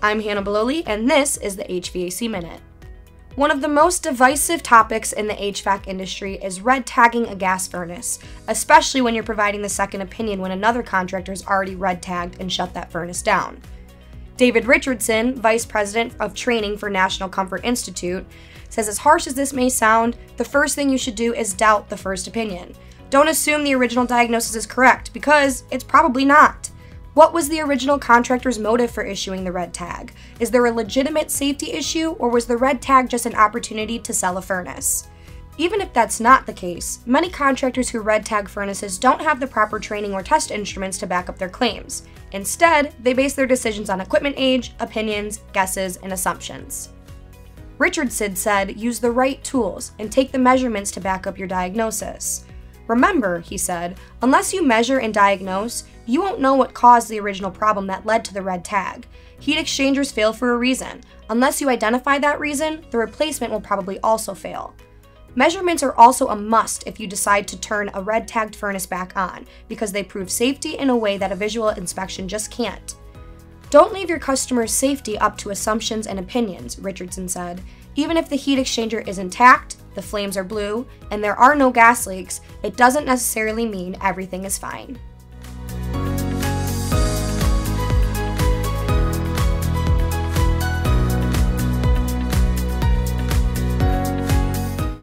I'm Hannah Bololi, and this is the HVAC Minute. One of the most divisive topics in the HVAC industry is red tagging a gas furnace, especially when you're providing the second opinion when another contractor's already red tagged and shut that furnace down. David Richardson, Vice President of Training for National Comfort Institute, says as harsh as this may sound, the first thing you should do is doubt the first opinion. Don't assume the original diagnosis is correct, because it's probably not. What was the original contractor's motive for issuing the red tag? Is there a legitimate safety issue, or was the red tag just an opportunity to sell a furnace? Even if that's not the case, many contractors who red tag furnaces don't have the proper training or test instruments to back up their claims. Instead, they base their decisions on equipment age, opinions, guesses, and assumptions. Richardson said use the right tools and take the measurements to back up your diagnosis. Remember, he said, unless you measure and diagnose, you won't know what caused the original problem that led to the red tag. Heat exchangers fail for a reason. Unless you identify that reason, the replacement will probably also fail. Measurements are also a must if you decide to turn a red tagged furnace back on, because they prove safety in a way that a visual inspection just can't. Don't leave your customer's safety up to assumptions and opinions, Richardson said. Even if the heat exchanger is intact, the flames are blue, and there are no gas leaks, it doesn't necessarily mean everything is fine.